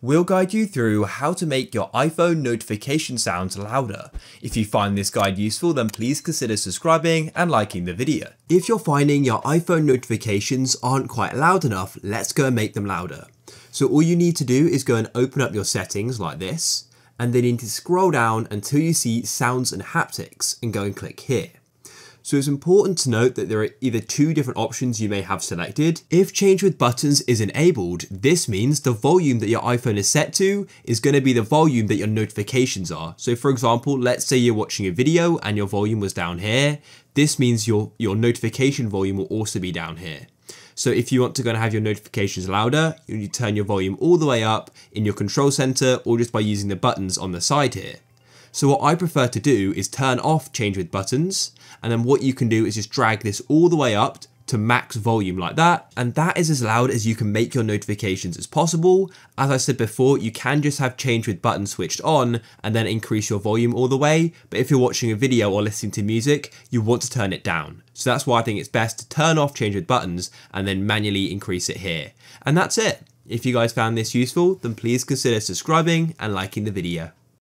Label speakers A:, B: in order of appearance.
A: We'll guide you through how to make your iPhone notification sounds louder. If you find this guide useful, then please consider subscribing and liking the video. If you're finding your iPhone notifications aren't quite loud enough, let's go and make them louder. So all you need to do is go and open up your settings like this, and then you need to scroll down until you see sounds and haptics and go and click here. So it's important to note that there are either two different options you may have selected. If change with buttons is enabled, this means the volume that your iPhone is set to is going to be the volume that your notifications are. So for example, let's say you're watching a video and your volume was down here. This means your, your notification volume will also be down here. So if you want to go and have your notifications louder, you need to turn your volume all the way up in your control center or just by using the buttons on the side here. So what I prefer to do is turn off change with buttons and then what you can do is just drag this all the way up to max volume like that and that is as loud as you can make your notifications as possible. As I said before you can just have change with buttons switched on and then increase your volume all the way but if you're watching a video or listening to music you want to turn it down. So that's why I think it's best to turn off change with buttons and then manually increase it here. And that's it. If you guys found this useful then please consider subscribing and liking the video.